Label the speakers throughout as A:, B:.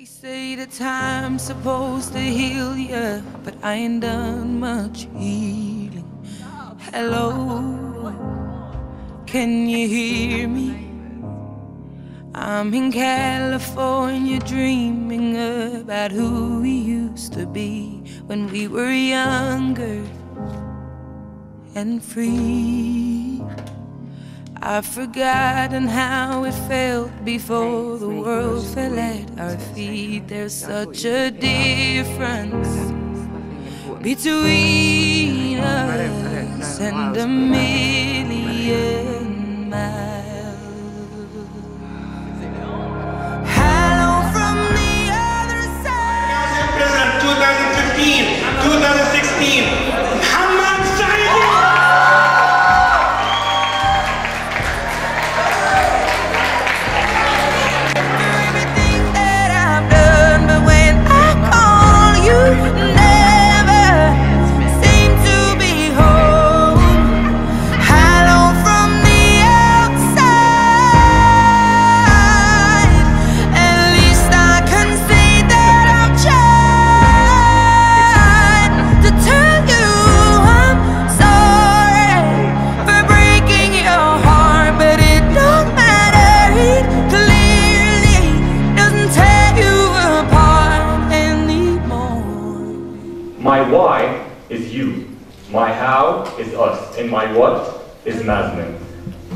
A: They say the time's supposed to heal ya, but I ain't done much healing. Hello, can you hear me? I'm in California dreaming about who we used to be when we were younger and free. I've forgotten how it felt before the world fell at our feet. There's such a difference between us and a million
B: My why is you. My how is us. And my what is Maslin.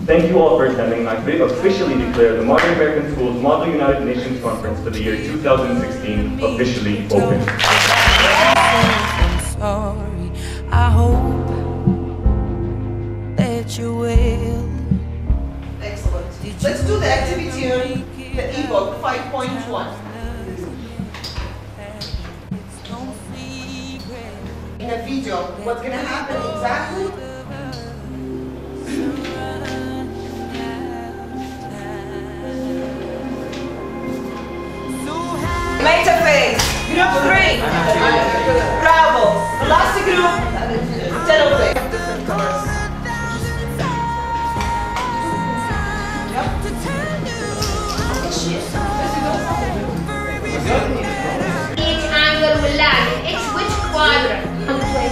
B: Thank you all for attending. I officially declare the Modern American Schools Model United Nations Conference for the year 2016 officially open.
A: I'm sorry. I hope that you will.
C: Excellent. Let's do the activity on the ebook 5.1. video, what's gonna happen exactly? Metaphase, group three. Bravo. Last group, telophase.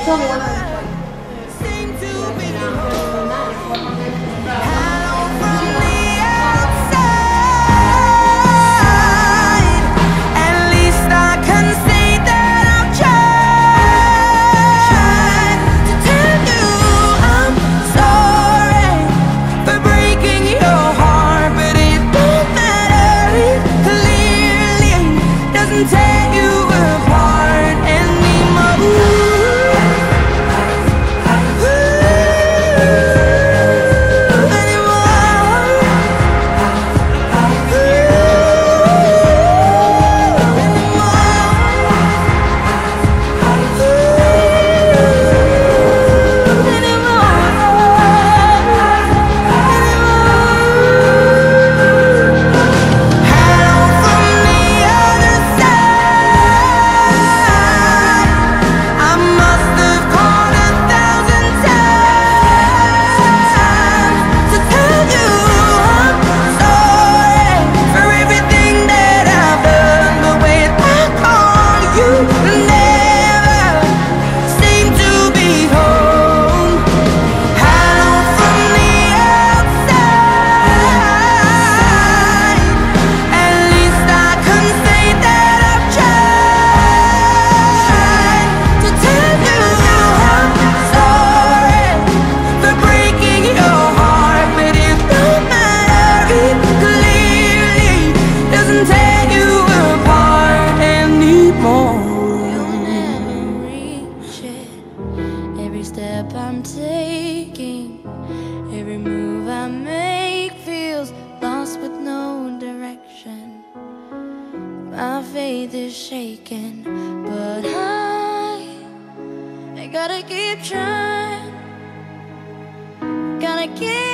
D: 送给我 I make feels lost with no direction. My faith is shaken, but I, I gotta keep trying. Gotta keep